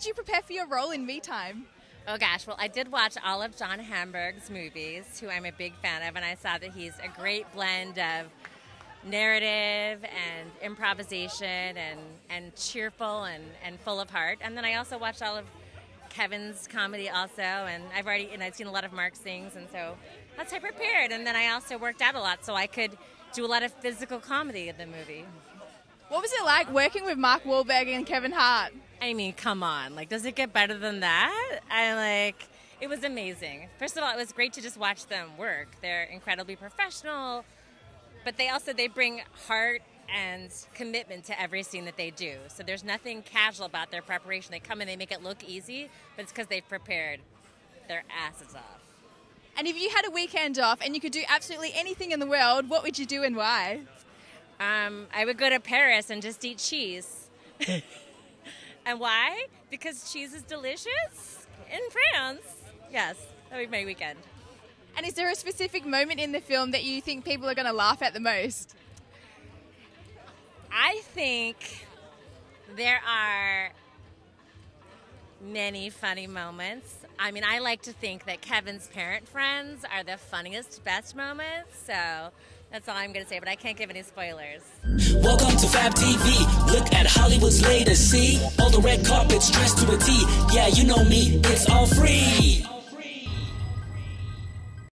did you prepare for your role in Me Time? Oh gosh, well, I did watch all of John Hamburg's movies, who I'm a big fan of, and I saw that he's a great blend of narrative and improvisation and, and cheerful and, and full of heart. And then I also watched all of Kevin's comedy also, and I've already and I've seen a lot of Mark's things, and so that's how I prepared. And then I also worked out a lot, so I could do a lot of physical comedy in the movie. What was it like working with Mark Wahlberg and Kevin Hart? I mean, come on, like, does it get better than that? I like. It was amazing. First of all, it was great to just watch them work. They're incredibly professional, but they also they bring heart and commitment to every scene that they do. So there's nothing casual about their preparation. They come and they make it look easy, but it's because they've prepared their asses off. And if you had a weekend off and you could do absolutely anything in the world, what would you do and why? Um, I would go to Paris and just eat cheese. and why? Because cheese is delicious in France. Yes, that would be my weekend. And is there a specific moment in the film that you think people are going to laugh at the most? I think there are many funny moments. I mean, I like to think that Kevin's parent friends are the funniest, best moments. So that's all I'm going to say, but I can't give any spoilers. Welcome to Fab TV. Look at Hollywood's latest. See all the red carpets dressed to a T. Yeah, you know me. It's all free.